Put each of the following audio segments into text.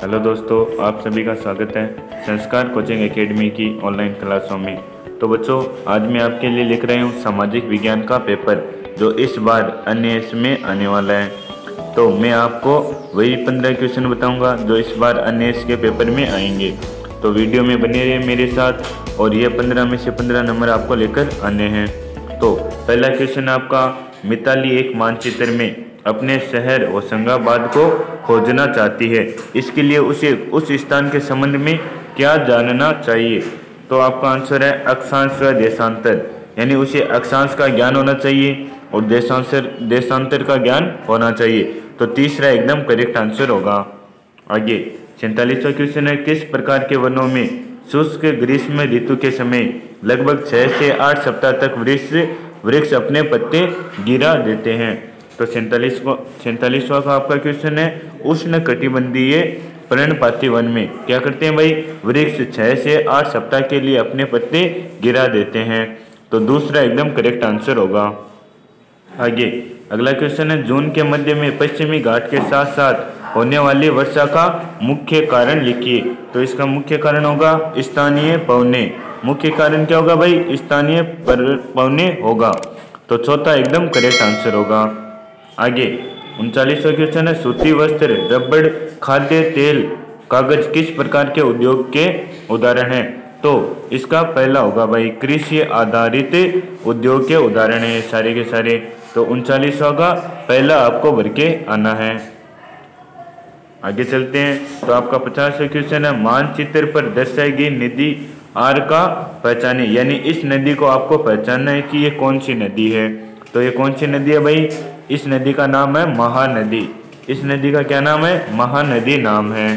Hello दोस्तों, आप सभी का स्वागत है संस्कार कोचिंग एकेडमी की ऑनलाइन क्लासों में। तो बच्चों, आज मैं आपके लिए लिख रही हूँ सामाजिक विज्ञान का पेपर, जो इस बार अन्य में आने वाला है। तो मैं आपको वही पंद्रह क्वेश्चन बताऊँगा, जो इस बार अन्य के पेपर में आएँगे। तो वीडियो में बने रहे मेरे साथ, और ये पंद्रह में से पंद्रह नंबर आपको लेकर आने हैं। तो पहला क्वेश्चन आपका, मिताली एक मानचित्र में अपने शहर होशंगाबाद को खोजना चाहती है। इसके लिए उसे उस स्थान के संबंध में क्या जानना चाहिए? तो आपका आंसर है अक्षांश व देशांतर। यानी उसे अक्षांश का ज्ञान होना चाहिए और देशांतर देशांतर का ज्ञान होना चाहिए। तो तीसरा एकदम करेक्ट आंसर होगा। आगे, सैंतालीसवा क्वेश्चन है, किस प्रकार के वनों में शुष्क ग्रीष्म ऋतु के समय लगभग छः से आठ सप्ताह तक वृक्ष वृक्ष अपने पत्ते गिरा देते हैं? तो सैंतालीस सैंतालीसवा का आपका क्वेश्चन है। उष्ण कटिबंधीय पर्णपाती वन में क्या करते हैं भाई? वृक्ष छह से आठ सप्ताह के लिए अपने पत्ते गिरा देते हैं। तो दूसरा एकदम करेक्ट आंसर होगा। आगे, अगला क्वेश्चन है, जून के मध्य में पश्चिमी घाट के साथ साथ होने वाली वर्षा का मुख्य कारण लिखिए। तो इसका मुख्य कारण होगा स्थानीय पवने मुख्य कारण क्या होगा भाई? स्थानीय पवने होगा। तो चौथा एकदम करेक्ट आंसर होगा। आगे। उनचालीसवा क्वेश्चन है सूती वस्त्र, रबड़, खाद्य तेल, कागज़ किस प्रकार के उद्योग के उदाहरण हैं? तो इसका पहला होगा भाई, कृषि आधारित उद्योग के उदाहरण है सारे के सारे। तो उनचालीसवा का पहला आपको भर के आना है। आगे चलते हैं। तो आपका पचासवा क्वेश्चन है, मानचित्र पर दर्शाई गई नदी आर का पहचाने, यानी इस नदी को आपको पहचानना है कि ये कौन सी नदी है? तो ये कौन सी नदी है भाई? इस नदी का नाम है महानदी। इस नदी का क्या नाम है? महानदी नाम है।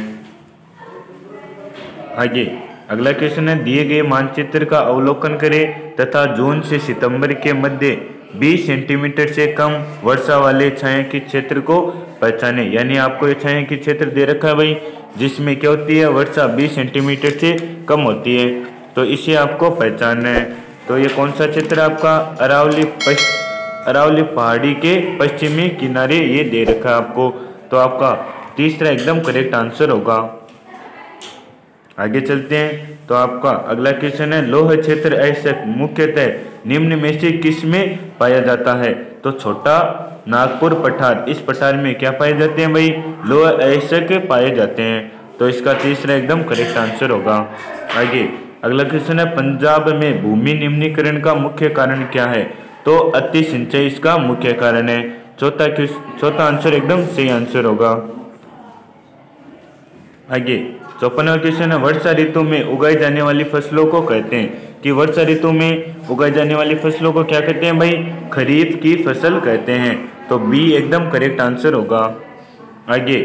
आगे, अगला क्वेश्चन है, दिए गए मानचित्र का अवलोकन करें तथा जून से सितंबर के मध्य 20 सेंटीमीटर से कम वर्षा वाले छाया के क्षेत्र को पहचाने। यानी आपको ये छाया के क्षेत्र दे रखा है भाई, जिसमें क्या होती है? वर्षा 20 सेंटीमीटर से कम होती है। तो इसे आपको पहचानना है। तो ये कौन सा क्षेत्र आपका? अरावली अरावली पहाड़ी के पश्चिमी किनारे ये दे रखा है आपको। तो आपका तीसरा एकदम करेक्ट आंसर होगा। आगे चलते हैं। तो आपका अगला क्वेश्चन है, लोह क्षेत्र ऐसे मुख्यतः निम्न में से किसमें पाया जाता है? तो छोटा नागपुर पठार, इस पठार में क्या पाए जाते हैं भाई? लोह ऐसे पाए जाते हैं। तो इसका तीसरा एकदम करेक्ट आंसर होगा। आगे, अगला क्वेश्चन है, पंजाब में भूमि निम्नीकरण का मुख्य कारण क्या है? तो अति सिंचाई इसका मुख्य कारण है। चौथा चौथा आंसर एकदम सही आंसर होगा। आगे चौपनवा क्वेश्चन है, वर्षा ऋतु में उगाई जाने वाली फ़सलों को कहते हैं कि वर्षा ऋतु में उगाई जाने वाली फ़सलों को क्या कहते हैं भाई? खरीफ की फ़सल कहते हैं। तो बी एकदम करेक्ट आंसर होगा। आगे,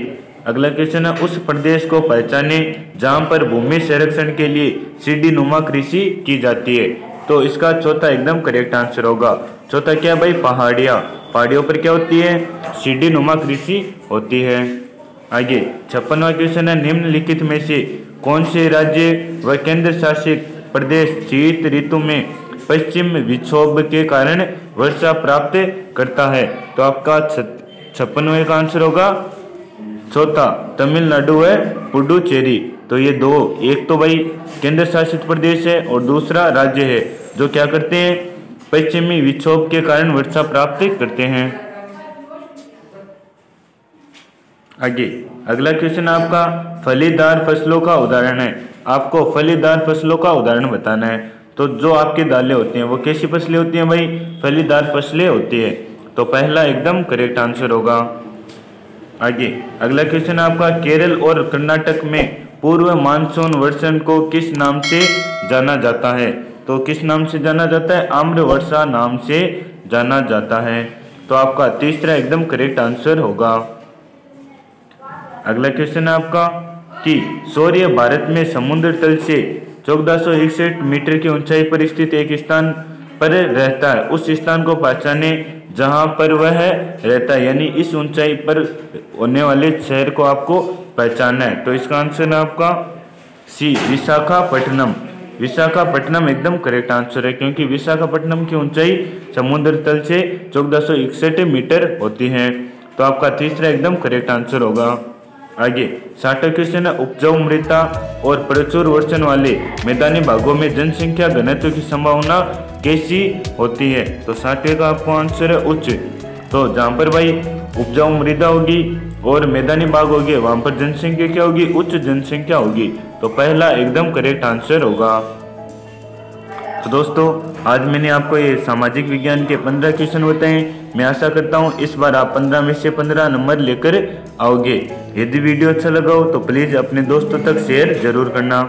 अगला क्वेश्चन है, उस प्रदेश को पहचाने जहाँ पर भूमि संरक्षण के लिए सीढ़ी नुमा कृषि की जाती है। तो इसका चौथा एकदम करेक्ट आंसर होगा। चौथा क्या भाई? पहाड़िया। पहाड़ियों पर क्या होती है? सीढ़ी नुमा कृषि होती है। आगे, छप्पनवा क्वेश्चन है, निम्नलिखित में से कौन से राज्य व केंद्र शासित प्रदेश शीत ऋतु में पश्चिम विक्षोभ के कारण वर्षा प्राप्त करता है? तो आपका छप्पनवे का आंसर होगा। चौथा, तमिलनाडु है, पुडुचेरी। तो ये दो, एक तो भाई केंद्र शासित प्रदेश है और दूसरा राज्य है, जो क्या करते हैं? पश्चिमी विक्षोभ के कारण वर्षा प्राप्त करते हैं। आगे, अगला क्वेश्चन आपका, फलीदार फ़सलों का उदाहरण है। आपको फलीदार फ़सलों का उदाहरण बताना है। तो जो आपके दालें होती हैं, वो कैसी फ़सलें होती हैं भाई? फलीदार फ़सलें होती है। तो पहला एकदम करेक्ट आंसर होगा। आगे, अगला क्वेश्चन आपका, केरल और कर्नाटक में पूर्व मानसून वर्षण को किस नाम से जाना जाता है? तो किस नाम से जाना जाता है? आम्र वर्षा नाम से जाना जाता है। तो आपका तीसरा एकदम करेक्ट आंसर होगा। अगला क्वेश्चन है आपका कि सूर्य भारत में समुद्र तल से चौदह मीटर की ऊंचाई पर स्थित एक स्थान पर रहता है। उस स्थान को पहचाने जहाँ पर वह रहता है, यानी इस ऊंचाई पर होने वाले शहर को आपको पहचानना है। तो इसका आंसर है आपका सी विशाखापट्टनम। विशाखापट्टनम एकदम करेक्ट आंसर है, क्योंकि विशाखापट्टनम की ऊंचाई समुद्र तल से चौदह मीटर होती है। तो आपका तीसरा एकदम करेक्ट आंसर होगा। आगे साठा क्वेश्चन है उपजाऊ मृदा और प्रचुर वर्षण वाले मैदानी भागों में जनसंख्या घनत्व की संभावना कैसी होती है? तो साठे का आपको आंसर है उच्च। तो जहाँ पर भाई उपजाऊ मृदा होगी और मैदानी बाग होगी, वहाँ पर जनसंख्या क्या होगी? उच्च जनसंख्या होगी। तो पहला एकदम करेक्ट आंसर होगा। तो दोस्तों, आज मैंने आपको ये सामाजिक विज्ञान के पंद्रह क्वेश्चन बताए मैं आशा करता हूँ इस बार आप पंद्रह में से पंद्रह नंबर लेकर आओगे। यदि वीडियो अच्छा लगा हो तो प्लीज़ अपने दोस्तों तक शेयर ज़रूर करना।